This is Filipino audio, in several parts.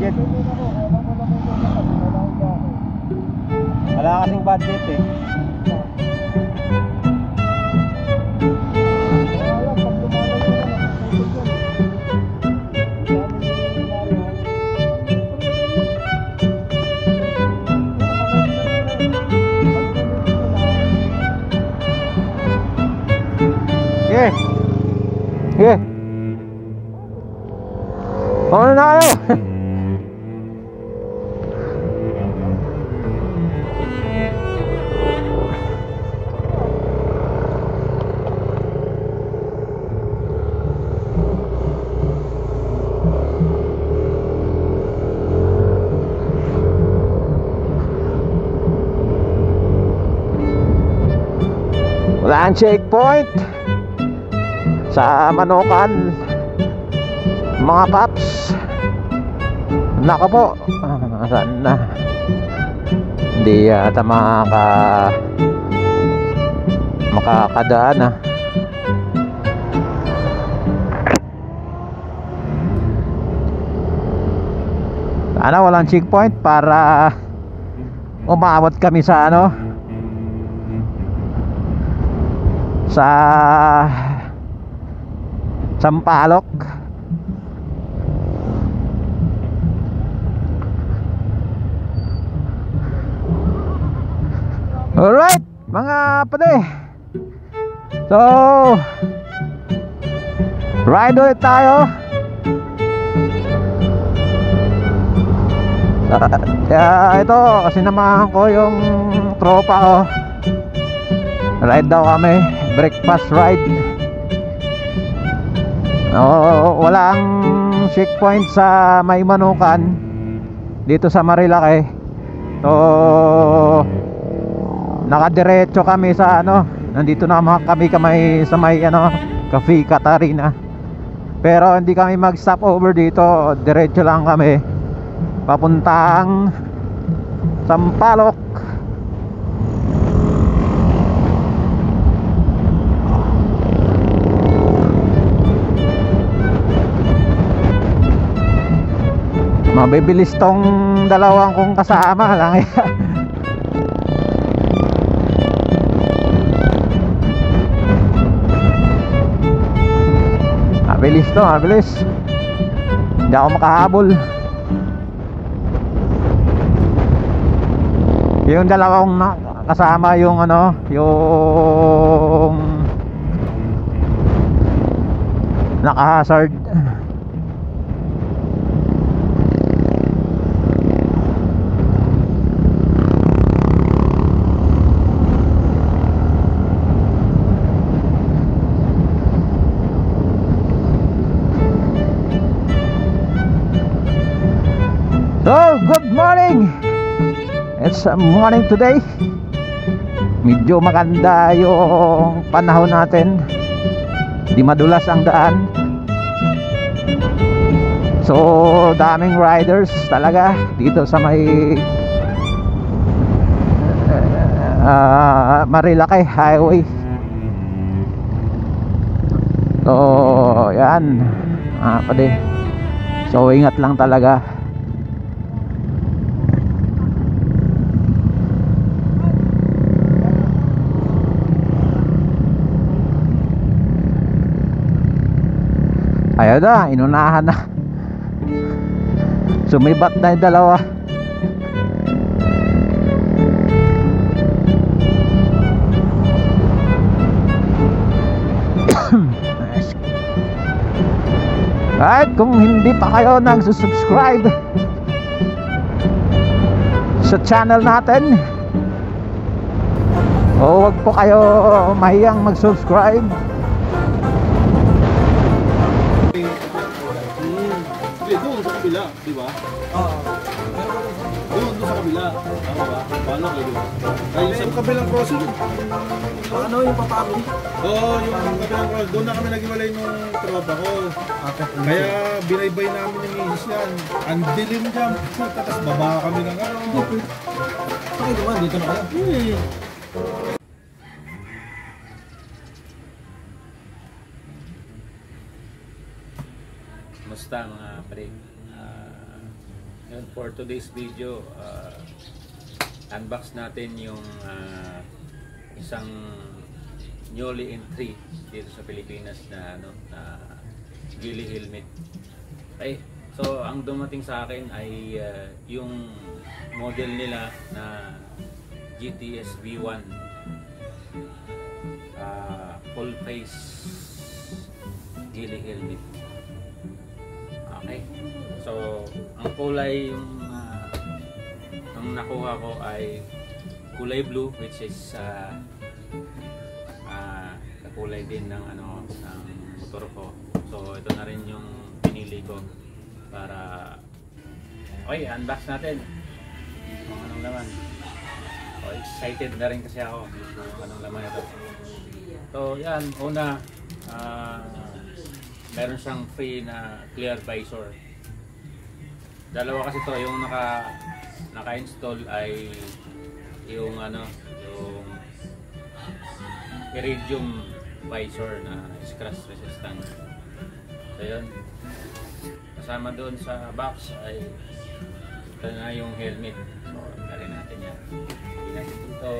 budget. Wala kasing budget eh. Sige. Sige. Ano na kayo? Ang checkpoint? Sa Manokan. Mga paps. Naka po. Ah, saan na? Hindi yata makaka makakadaan ah. Sana walang checkpoint para umabot kami sa ano sa Sampalok Alright mga pade So Ride ulit tayo. Ah, Kaya ito sinamahan ko yung tropa ko. Ride daw kami Breakfast ride Oo, walang checkpoint sa may manukan dito sa Marilake. So nakadiretso kami sa ano, nandito na kami kami sa may ano, Cafe Catarina. Pero hindi kami mag-stop over dito, diretso lang kami papuntang Sampaloc. Mabibilis tong dalawang kong kasama lang. Mabilis to, mabilis. Hindi ako makahabol. Yung dalawang kasama yung ano, yung naka-hazard. So, It's a morning today. Medyo maganda yung panahon natin. Di madulas ang daan. So, daming riders talaga dito sa may uh, Marilake Highway. So, yan. Ah, pwede. So, ingat lang talaga. Ayaw na, inunahan na. Sumibat na yung dalawa. At kung hindi pa kayo nagsusubscribe sa channel natin o wag po kayo mahiyang mag-subscribe di ba? Oo. Doon, doon sa kabila. Tama ba? Paano kayo doon? Ay, sa kabilang crossing. Ano yung papalo? Oo, yung kabilang crossing. Doon na kami naghiwalay nung tropa ko. Kaya binaybay namin yung misis yan. Ang dilim dyan. Tapos baba kami ng ano. Bakit naman? Dito na kayo. Hmm. Musta mga pre? Yun, for today's video, ah, unbox natin yung ah, isang newly entry dito sa Pilipinas na ano na Gili helmet. Okay, so ang dumating sa akin ay ah, yung model nila na GTS V1 ah, full face Gili helmet. Okay. So, ang kulay yung ah, ang nakuha ko ay kulay blue which is uh, kulay din ng ano ng motor ko. So, ito na rin yung pinili ko para Okay, unbox natin. Kung anong laman. Oh, excited na rin kasi ako kung anong laman ito. So, yan, una ah, meron siyang free na clear visor. Dalawa kasi to, yung naka naka-install ay yung ano, yung iridium visor na scratch resistant. So yun. Kasama doon sa box ay ito na yung helmet. So, tari natin yan. Hindi natin dito.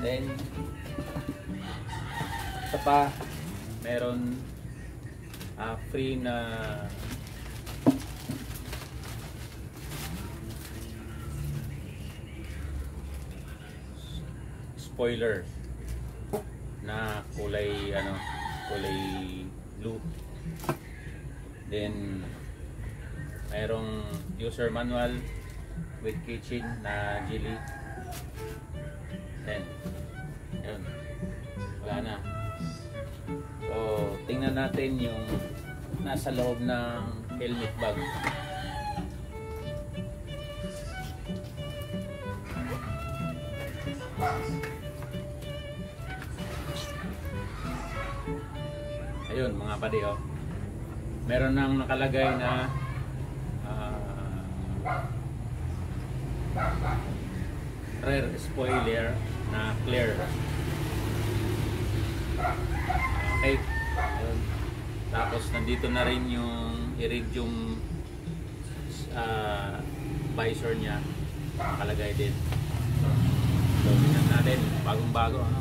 Then, isa pa, meron ah, free na spoiler na kulay ano kulay blue. Then mayroong user manual with kitchen na jelly then yun. Wala na. So tingnan natin yung nasa loob ng helmet bag ayun mga padi oh. meron nang nakalagay na ah, rare spoiler na clear. Okay. Tapos nandito na rin yung iridium ah, visor niya. Nakalagay din. So tingnan natin. Bagong bago ano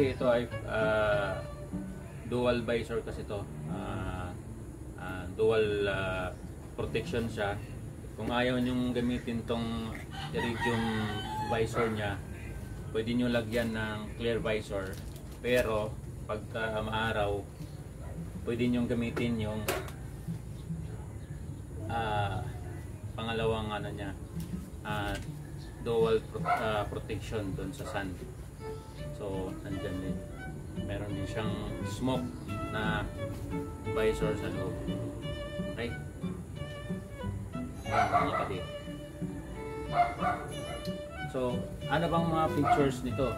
kasi ito ay ah, dual visor kasi to. Ah, ah, dual ah, protection siya. Kung ayaw nyong gamitin tong iridium visor niya, pwede nyo lagyan ng clear visor. Pero, pagka maaraw, pwede nyong gamitin yung ah, pangalawang ano niya, ah, dual pro- ah, protection doon sa sun. So, nandyan din. Meron din siyang smoke na visor sa loob. Okay? Ayan, mga kapatid. So, ano bang mga features nito?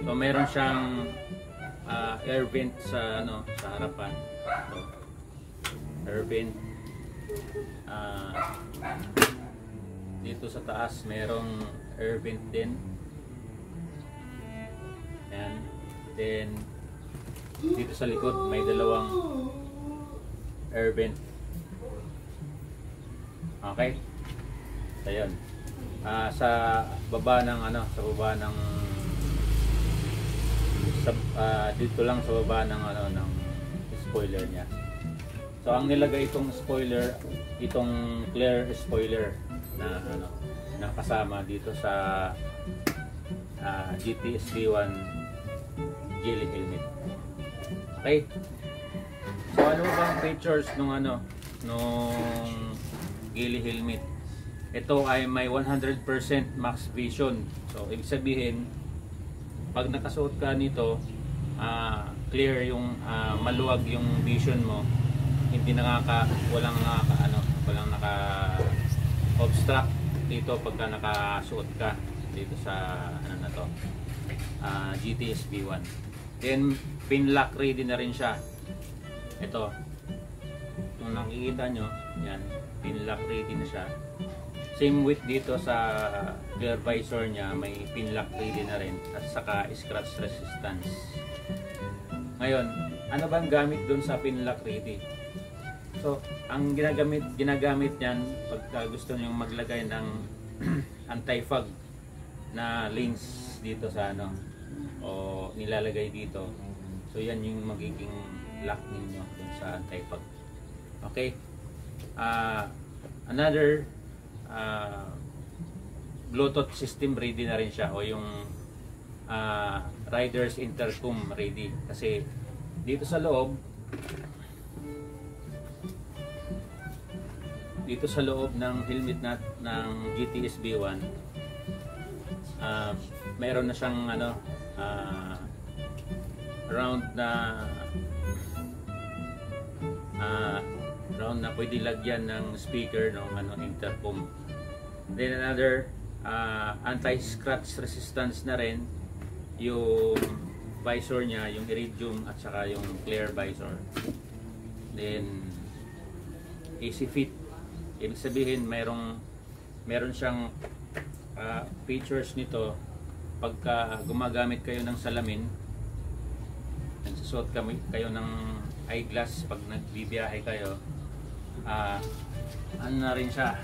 So, meron siyang ah, air vent sa ano sa harapan. So, air vent. Ah, dito sa taas merong air vent din. Then dito sa likod may dalawang air vent. Okay? So, yun. Ah, sa baba ng ano, sa baba ng sa, ah, dito lang sa baba ng ano ng spoiler niya. So ang nilagay itong spoiler, itong clear spoiler na ano na kasama dito sa ah, GTSB1 Jelly Helmet. Okay? So ano bang features nung ano nung Gilly helmet? Ito ay may 100% max vision. So ibig sabihin pag nakasuot ka nito ah, clear yung ah, maluwag yung vision mo hindi nakaka walang nakaka ano walang naka obstruct dito pagka nakasuot ka dito sa ano na to ah, GTS B1 then pin lock ready na rin siya. Ito. Kung nakikita nyo yan pin lock ready na siya. Same with dito sa rear visor niya may pin lock ready na rin at saka scratch resistance. Ngayon ano bang gamit dun sa pin lock ready? So ang ginagamit ginagamit niyan pagka gusto niyo maglagay ng anti-fog na lens dito sa ano o nilalagay dito. So yan yung magiging lock ninyo dun sa anti-fog okay. Ah, another ah, Bluetooth system ready na rin siya o yung ah, riders intercom ready. Kasi dito sa loob dito sa loob ng helmet na ng GTS B1 ah meron na siyang ano ah, round na ah, round na pwede lagyan ng speaker ng ano intercom. Then another ah, anti-scratch resistance na rin yung visor niya yung iridium at saka yung clear visor. Then easy fit. Ibig sabihin mayroong meron siyang ah, features nito pagka gumagamit kayo ng salamin nagsusot kami kayo ng eyeglass pag nagbibiyahe kayo ah ano na rin siya?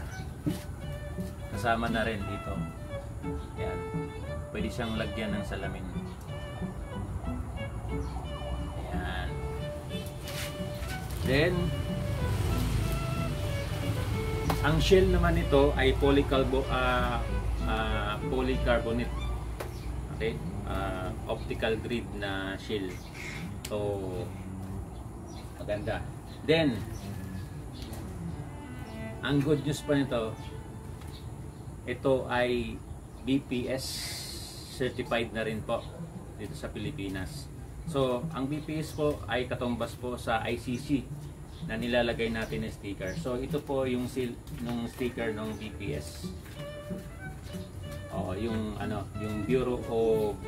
Kasama na rin dito. Yan. Pwede siyang lagyan ng salamin. Yan. Then ang shell naman nito ay polycarbo ah ah, polycarbonate okay Ah, optical grid na shell so maganda. Then ang good news pa nito ito ay BPS certified na rin po dito sa Pilipinas. So ang BPS po ay katumbas po sa ICC na nilalagay natin na sticker. So ito po yung seal ng sticker ng BPS oh yung ano yung Bureau of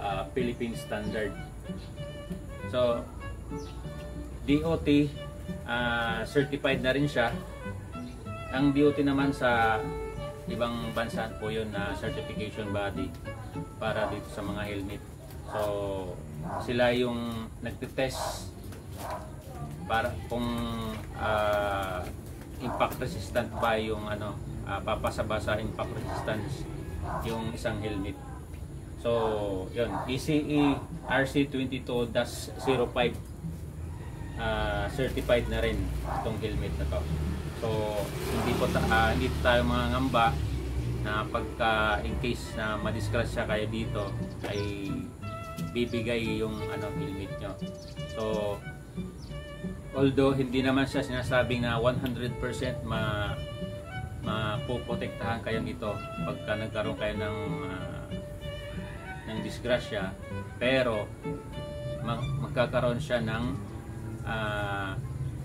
ah, Philippine Standard. So DOT ah, certified na rin siya. Ang DOT naman sa ibang bansa po yun na certification body para dito sa mga helmet. So, sila yung nagtitest para kung ah, impact resistant ba yung ano, ah, papasa ba sa impact resistance yung isang helmet. So, yun, ECE RC22-05 ah, certified na rin itong helmet na to. So, hindi po ta- ah, hindi tayo mga ngamba na pagka in case na madisgrasya kayo dito ay bibigay yung ano helmet nyo. So, although hindi naman siya sinasabing na 100% ma mapoprotektahan kayo nito pagka nagkaroon kayo ng ah, ng disgrasya pero mag- magkakaroon siya ng ah,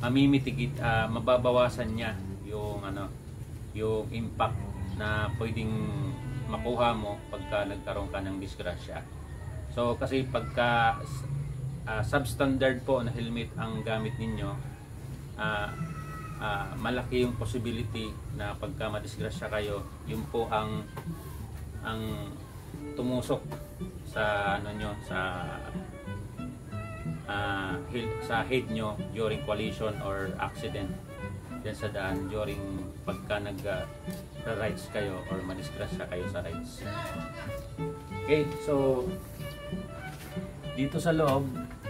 mamimitigit ah, mababawasan niya yung ano yung impact na pwedeng makuha mo pagka nagkaroon ka ng disgrasya. So kasi pagka ah, substandard po na helmet ang gamit ninyo, ah, ah, malaki yung possibility na pagka madisgrasya kayo, yun po ang ang tumusok sa ano nyo sa hil- sa head nyo during collision or accident dyan sa daan during pagka nag ah, rides kayo or madisgrasya kayo sa rides. Okay, so Dito sa loob,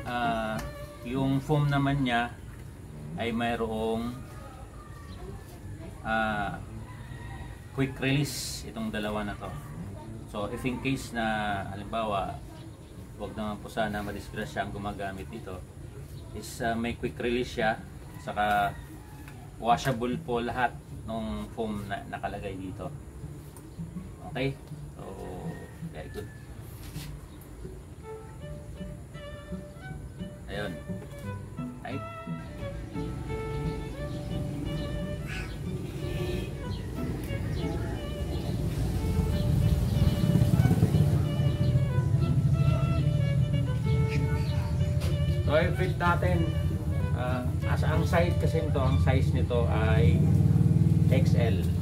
ah, yung foam naman niya ay mayroong ah, quick release itong dalawa na to. So if in case na halimbawa wag naman po sana madisgrasya ang gumagamit dito is ah, may quick release siya saka washable po lahat ng foam na nakalagay dito. Okay? So, i-fit natin. Uh, as ang size kasi nito, ang size nito ay XL.